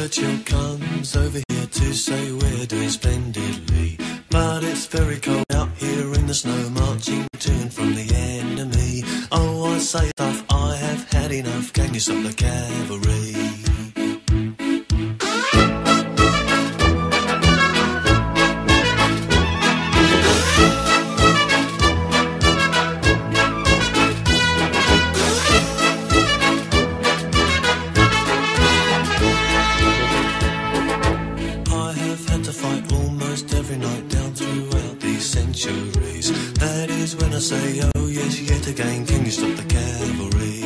Churchill comes over here to say we're doing splendidly. But it's very cold out here in the snow, marching to and from the enemy. Oh, I say stuff, I have had enough. Can you stop the cavalry? Say, oh yes, yet again, can you stop the cavalry?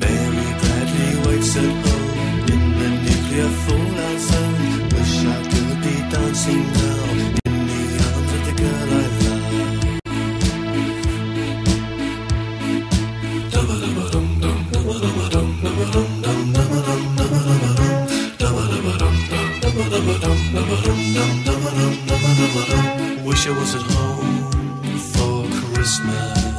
Mary Bradley waits at home oh, in the nuclear fallout zone. Wish I could be dancing now in the arms of the girl I love. Da dum dumb da dumb number dumb dumb number dumb numba numba dumb dumb da dumb dumb da dumb naba numba dum Wish I was at home Christmas.